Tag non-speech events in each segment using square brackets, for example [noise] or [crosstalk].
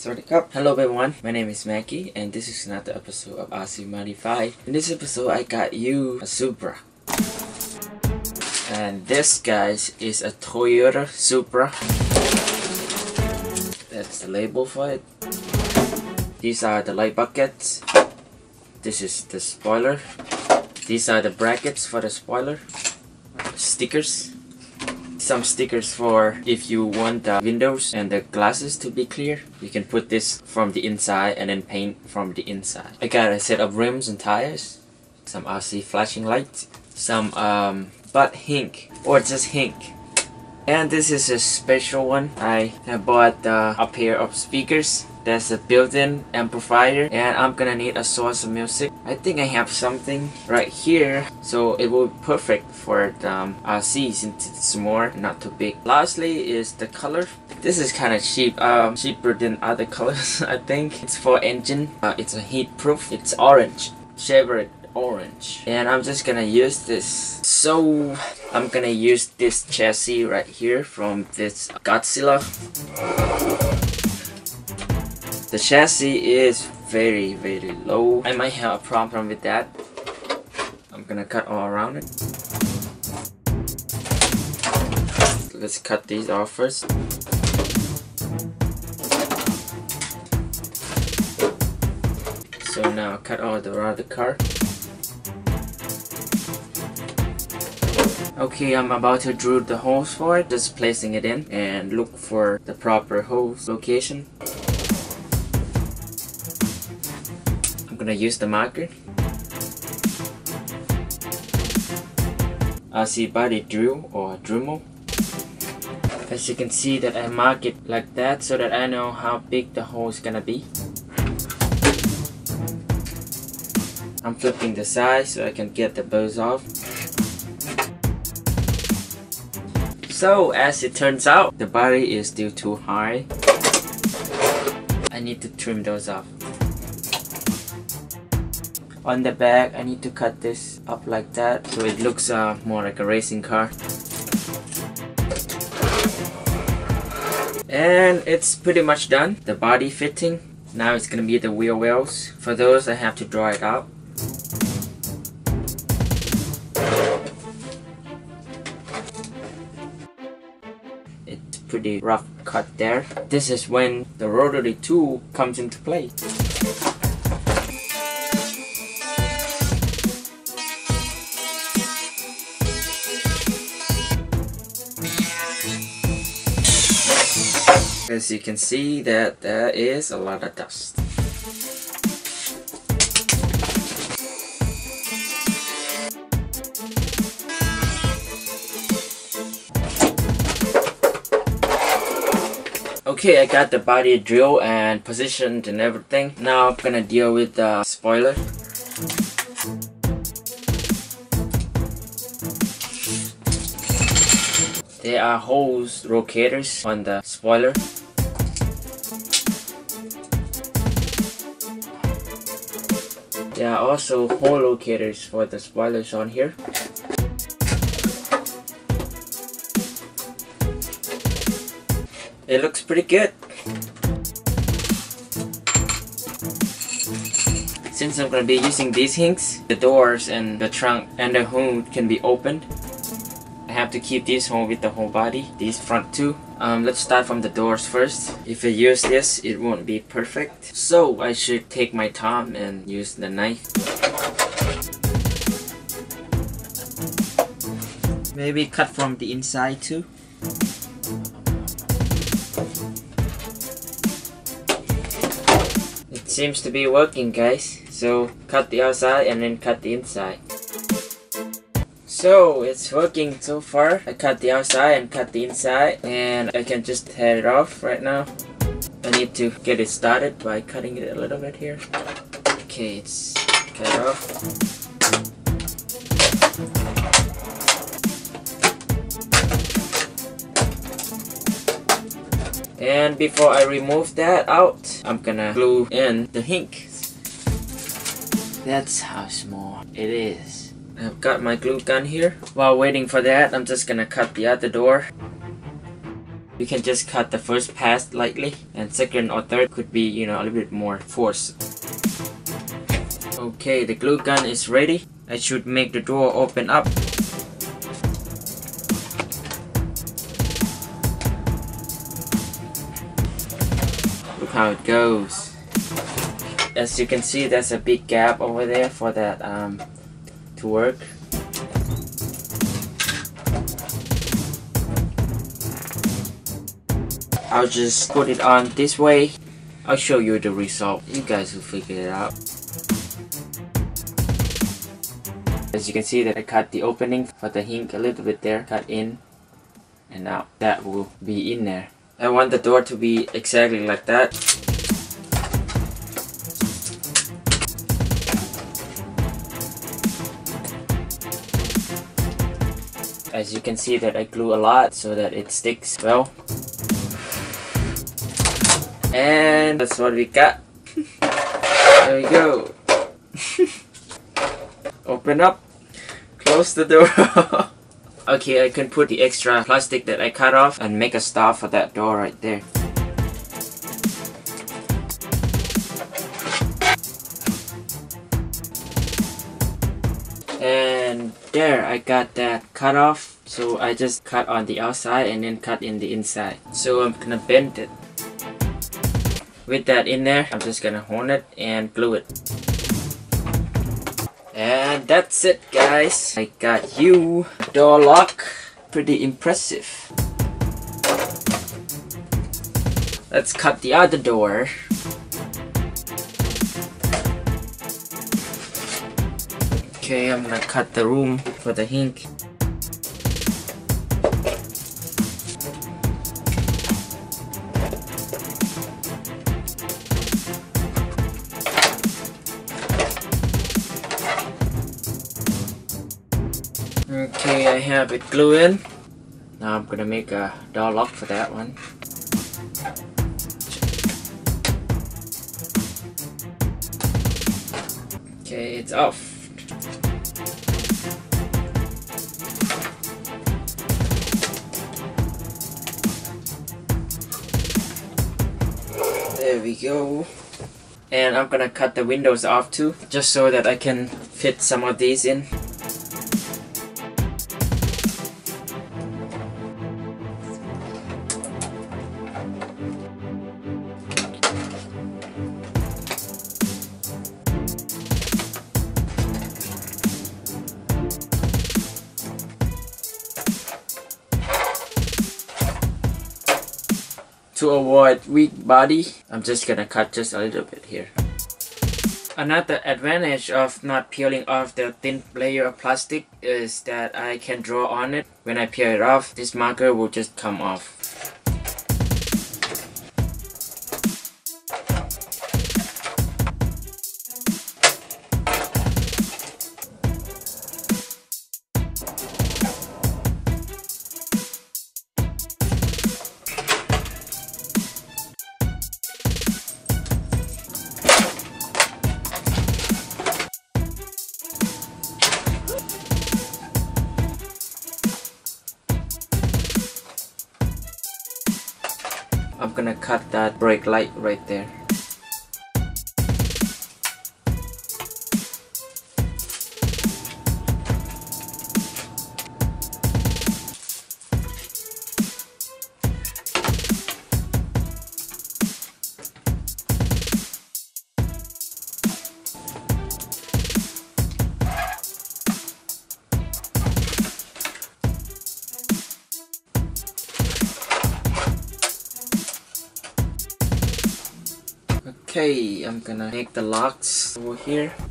Sawasdee Cup. Hello everyone, my name is Mackie and this is another episode of RC Modified. In this episode I got you a Supra. And this guys is a Toyota Supra. That's the label for it. These are the light buckets. This is the spoiler. These are the brackets for the spoiler. Stickers some stickers for if you want the windows and the glasses to be clear. You can put this from the inside and then paint from the inside. I got a set of rims and tires, some RC flashing lights, some um, butt hinge or just hinge. And this is a special one. I have bought uh, a pair of speakers there's a built-in amplifier and I'm gonna need a source of music. I think I have something right here so it will be perfect for the um, RC since it's more not too big. Lastly is the color. This is kind of cheap, um, cheaper than other [laughs] colors I think. It's for engine, uh, it's a heat proof, it's orange. Chevrolet orange and I'm just gonna use this so I'm gonna use this chassis right here from this Godzilla the chassis is very, very low. I might have a problem with that. I'm gonna cut all around it. Let's cut these off first. So now cut all the around the car. Okay, I'm about to drill the holes for it, just placing it in and look for the proper hose location. Gonna use the marker. RC body drill or Dremel. As you can see that I mark it like that so that I know how big the hole is gonna be. I'm flipping the side so I can get the bows off. So as it turns out, the body is still too high. I need to trim those off on the back. I need to cut this up like that so it looks uh, more like a racing car. And it's pretty much done. The body fitting. Now it's gonna be the wheel wells. For those I have to draw it out. It's pretty rough cut there. This is when the rotary tool comes into play as you can see that there is a lot of dust. Okay, I got the body drill and positioned and everything. Now I'm gonna deal with the spoiler. There are holes, locators on the spoiler. There are also hole locators for the spoilers on here. It looks pretty good. Since I'm to be using these hinges, the doors and the trunk and the hood can be opened. I have to keep this one with the whole body, these front two. Um, let's start from the doors first. If I use this, it won't be perfect. So I should take my time and use the knife. Maybe cut from the inside too. It seems to be working guys. So cut the outside and then cut the inside. So it's working so far. I cut the outside and cut the inside and I can just head it off right now. I need to get it started by cutting it a little bit here. Okay, it's cut off. And before I remove that out, I'm gonna glue in the ink. That's how small it is. I've got my glue gun here. While waiting for that, I'm just gonna cut the other door. You can just cut the first pass lightly and second or third could be you know a little bit more force. Okay the glue gun is ready. I should make the door open up. Look how it goes. As you can see there's a big gap over there for that um, to work I'll just put it on this way. I'll show you the result. You guys will figure it out. As you can see that I cut the opening for the hinge a little bit there, cut in and now that will be in there. I want the door to be exactly like that. As you can see that I glue a lot so that it sticks well. And that's what we got. there we go. [laughs] Open up. Close the door. [laughs] okay, I can put the extra plastic that I cut off and make a star for that door right there. And there, I got that cut off. So I just cut on the outside and then cut in the inside. So I'm gonna bend it with that in there I'm just gonna horn it and glue it. And that's it guys. I got you door lock pretty impressive. Let's cut the other door. Okay I'm gonna cut the room for the hinge Okay, I have it glued in. Now I'm gonna make a door lock for that one. Okay, it's off. There we go. And I'm gonna cut the windows off too, just so that I can fit some of these in. To avoid weak body, I'm just gonna cut just a little bit here. Another advantage of not peeling off the thin layer of plastic is that I can draw on it. When I peel it off, this marker will just come off. Brake light right there. Okay, I'm gonna make the locks over here.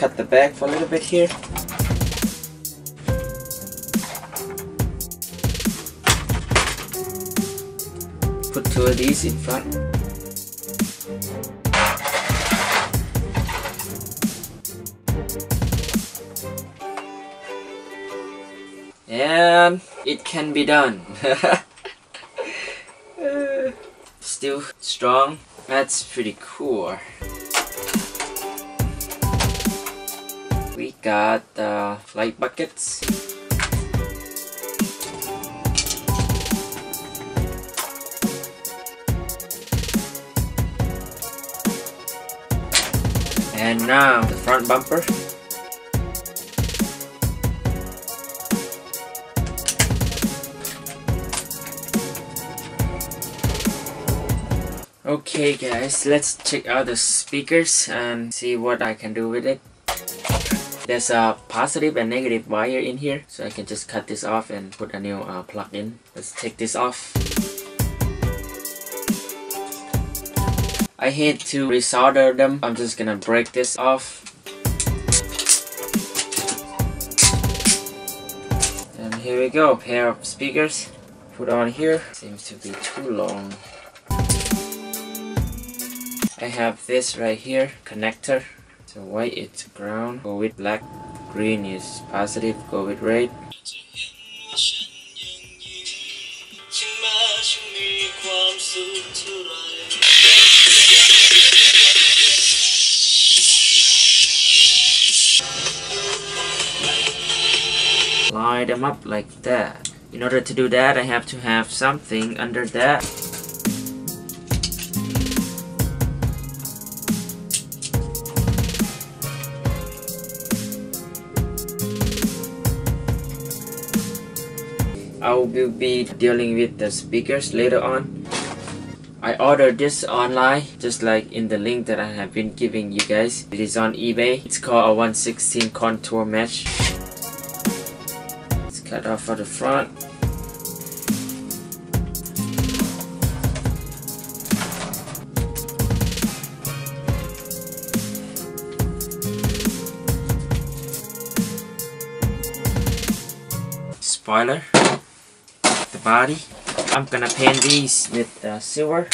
cut the back for a little bit here. Put two of these in front. And it can be done. [laughs] Still strong. That's pretty cool. Got uh, the light buckets. And now the front bumper. Okay guys, let's check out the speakers and see what I can do with it. There's a positive and negative wire in here, so I can just cut this off and put a new uh, plug in. Let's take this off. I hate to resolder them. I'm just gonna break this off. And here we go, pair of speakers. Put on here. Seems to be too long. I have this right here, connector. So white is ground, go with black. Green is positive, go with red. Line them up like that. In order to do that, I have to have something under that. I will be dealing with the speakers later on. I ordered this online just like in the link that I have been giving you guys. It is on eBay. It's called a 116 contour mesh. It's cut off for the front. Spoiler body. I'm gonna paint these with uh, silver.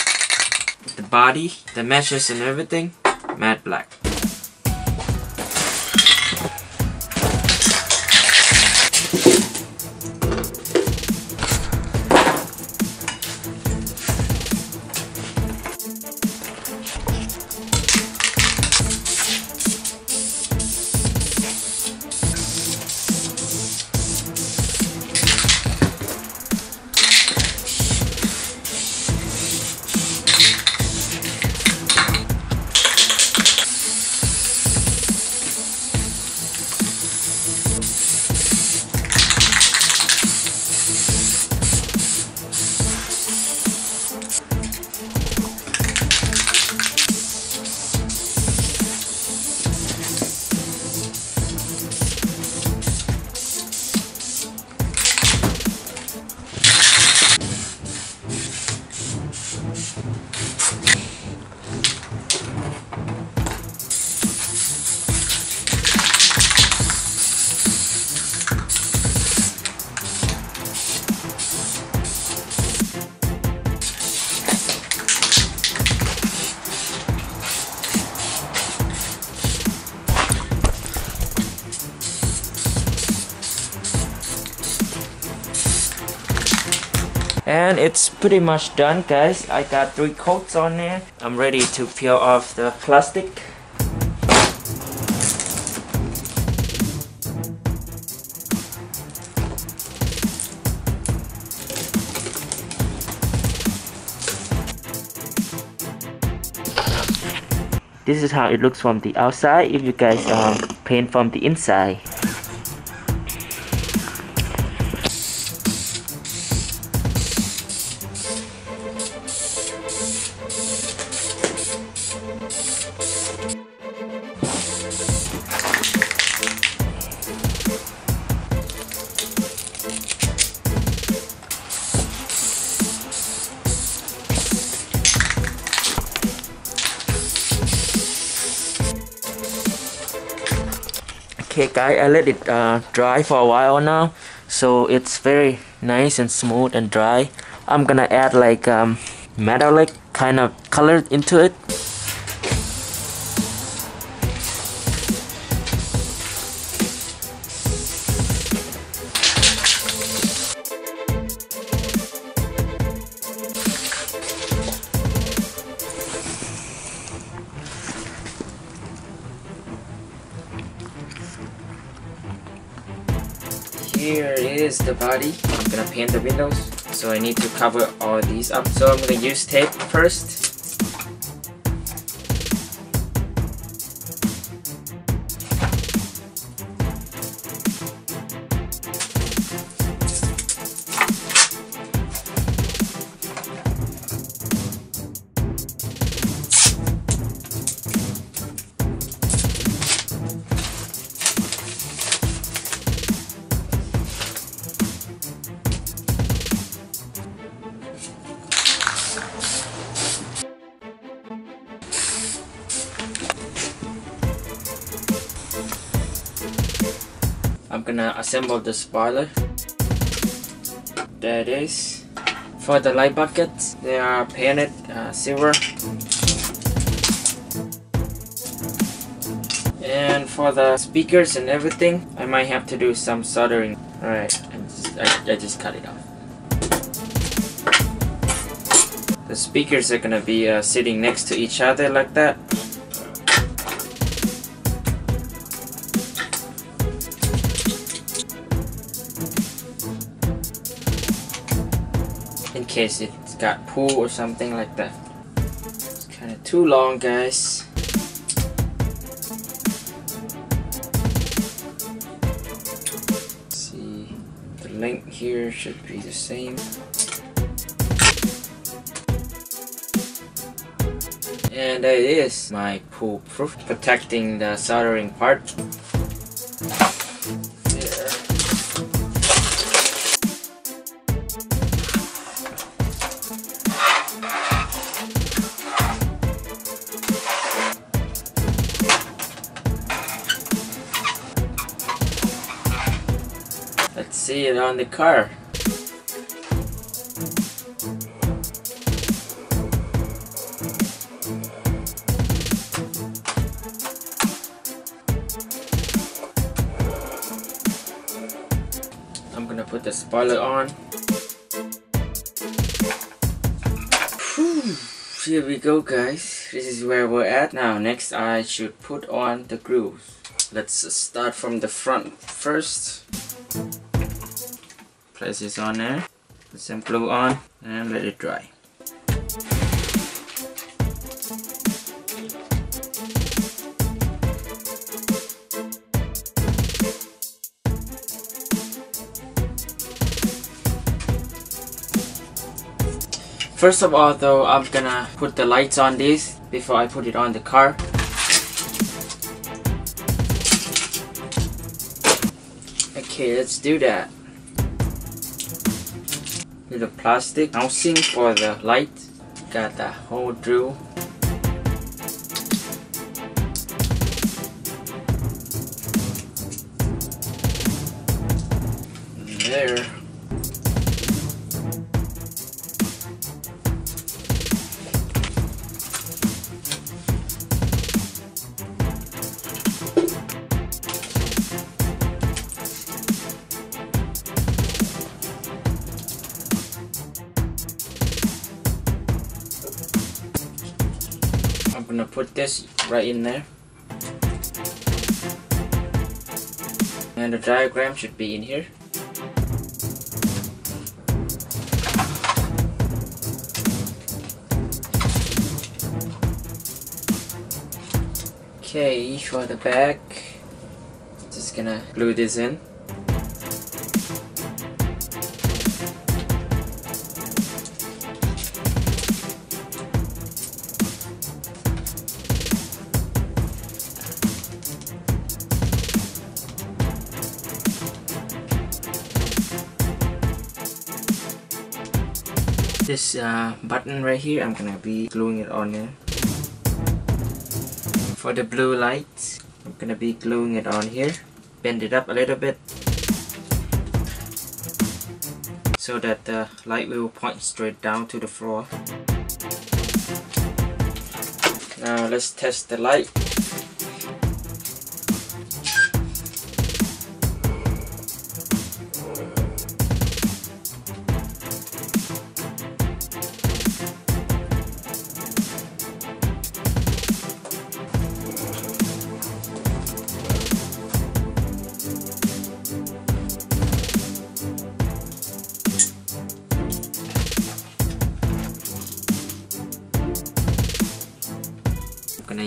The body, the meshes and everything, matte black. It's pretty much done guys. I got three coats on there. I'm ready to peel off the plastic. This is how it looks from the outside if you guys um, paint from the inside. I let it uh, dry for a while now. So it's very nice and smooth and dry. I'm gonna add like um, metallic kind of color into it body. I'm gonna paint the windows. So I need to cover all these up. So I'm gonna use tape first. Gonna assemble the spoiler. There it is. For the light buckets, they are painted uh, silver. And for the speakers and everything, I might have to do some soldering. Alright, I just, I, just cut it off. The speakers are gonna be uh, sitting next to each other like that. Case it's got pull or something like that. It's kind of too long, guys. Let's see, the length here should be the same. And there it is, my pull proof, protecting the soldering part. It on the car. I'm gonna put the spoiler on. Whew, Here we go guys. This is where we're at. Now next I should put on the grooves. Let's start from the front first. Place this on there. Put some glue on and let it dry. First of all though, I'm gonna put the lights on this before I put it on the car. Okay, let's do that. Little plastic housing for the light. Got the hole drill. Put this right in there. And the diagram should be in here. Okay, for the back, just gonna glue this in. This uh, button right here, I'm gonna be gluing it on here For the blue light, I'm gonna be gluing it on here. Bend it up a little bit. So that the light will point straight down to the floor. Now let's test the light.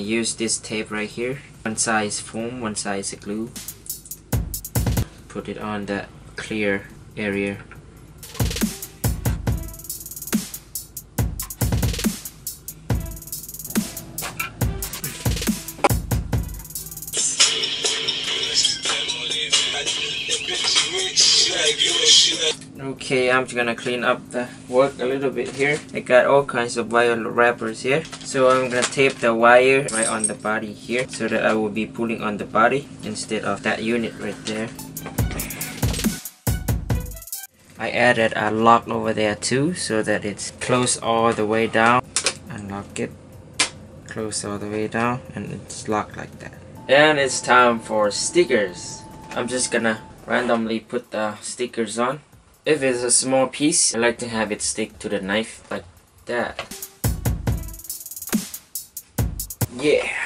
Use this tape right here. One side is foam, one side is glue. Put it on the clear area. Okay, I'm gonna clean up the work a little bit here. I got all kinds of wire wrappers here. So I'm gonna tape the wire right on the body here so that I will be pulling on the body instead of that unit right there. I added a lock over there too so that it's closed all the way down. Unlock it, close all the way down and it's locked like that. And it's time for stickers. I'm just gonna randomly put the stickers on. If it's a small piece, I like to have it stick to the knife like that. Yeah.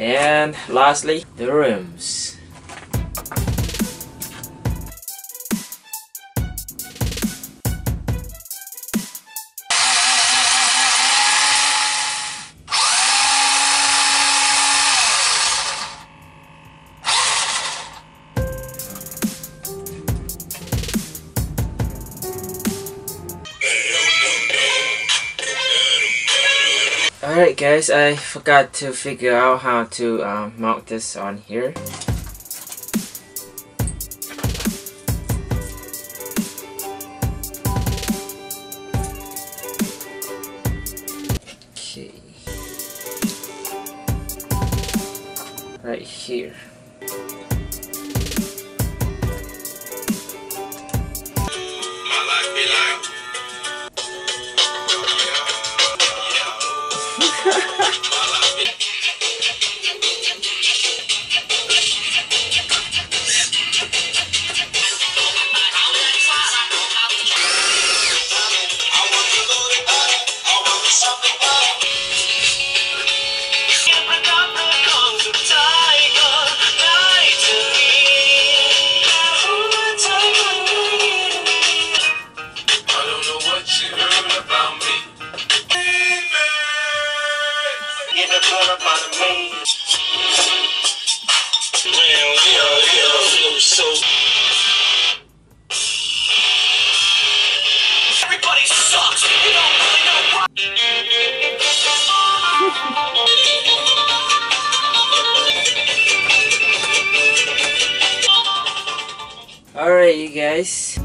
And lastly, the rims. I forgot to figure out how to um, mount this on here. Okay. Right here. Guys.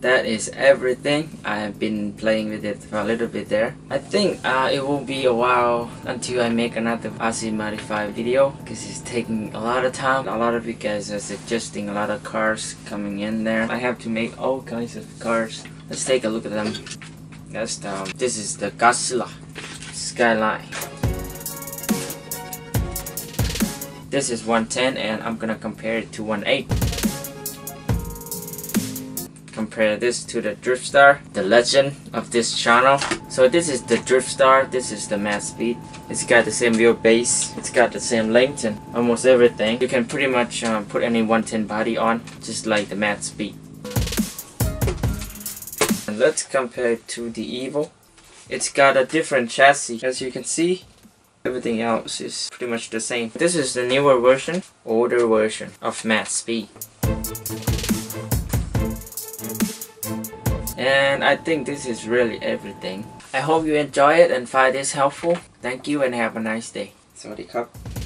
that is everything I have been playing with it for a little bit there I think uh, it will be a while until I make another RC modified video because it's taking a lot of time. A lot of you guys are suggesting a lot of cars coming in there. I have to make all kinds of cars. Let's take a look at them. That's um, this is the Godzilla Skyline. This is 110 and I'm gonna compare it to 18 compare this to the Driftstar, the legend of this channel. So this is the Driftstar, this is the MadSpeed. It's got the same wheelbase, it's got the same length and almost everything. You can pretty much um, put any 110 body on, just like the MadSpeed. And let's compare it to the Evil. It's got a different chassis, as you can see. Everything else is pretty much the same. This is the newer version, older version of MadSpeed. And I think this is really everything. I hope you enjoy it and find this helpful. Thank you and have a nice day. สวัสดีครับ